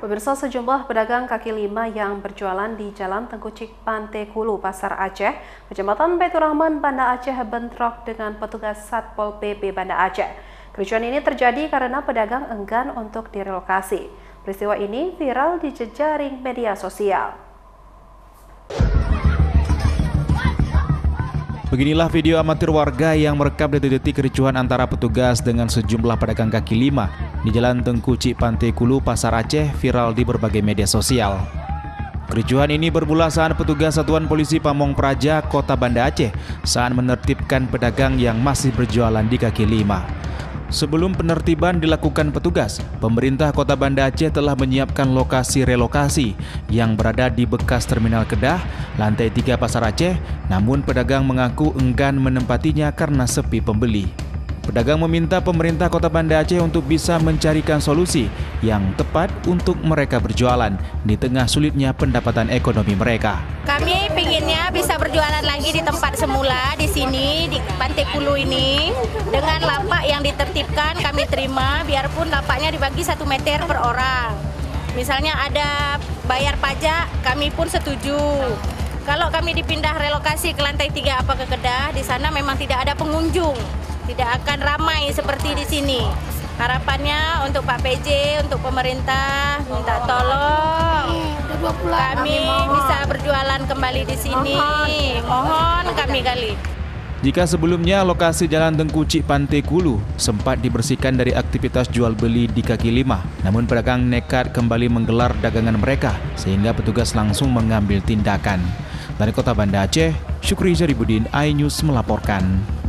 Pemirsa sejumlah pedagang kaki lima yang berjualan di Jalan Tengkucik Pantai Kulu, Pasar Aceh, Kecamatan Rahman, Banda Aceh bentrok dengan petugas Satpol PP Banda Aceh. Kericuan ini terjadi karena pedagang enggan untuk direlokasi. Peristiwa ini viral di jejaring media sosial. Beginilah video amatir warga yang merekam detik-detik kericuhan antara petugas dengan sejumlah pedagang kaki lima di Jalan Tengkuci Pantai Kulu, Pasar Aceh viral di berbagai media sosial. Kericuhan ini bermula saat petugas Satuan Polisi Pamong Praja, Kota Banda Aceh saat menertibkan pedagang yang masih berjualan di kaki lima. Sebelum penertiban dilakukan petugas, pemerintah Kota Banda Aceh telah menyiapkan lokasi relokasi yang berada di bekas Terminal Kedah, lantai 3 Pasar Aceh, namun pedagang mengaku enggan menempatinya karena sepi pembeli. Pedagang meminta pemerintah Kota Banda Aceh untuk bisa mencarikan solusi yang tepat untuk mereka berjualan di tengah sulitnya pendapatan ekonomi mereka. Kami berjualan lagi di tempat semula di sini di Pantai Kulu ini dengan lapak yang ditertibkan kami terima biarpun lapaknya dibagi satu meter per orang. Misalnya ada bayar pajak, kami pun setuju. Kalau kami dipindah relokasi ke lantai tiga apa ke Kedah, di sana memang tidak ada pengunjung tidak akan ramai seperti di sini. Harapannya untuk Pak PJ, untuk pemerintah minta tolong kami bisa berjualan kembali di sini. Mohon kami kali. Jika sebelumnya lokasi Jalan Tengkuci Pantai Kulu sempat dibersihkan dari aktivitas jual beli di kaki lima, namun pedagang nekat kembali menggelar dagangan mereka sehingga petugas langsung mengambil tindakan. Dari Kota Banda Aceh, Syukri Jaribudin, iNews melaporkan.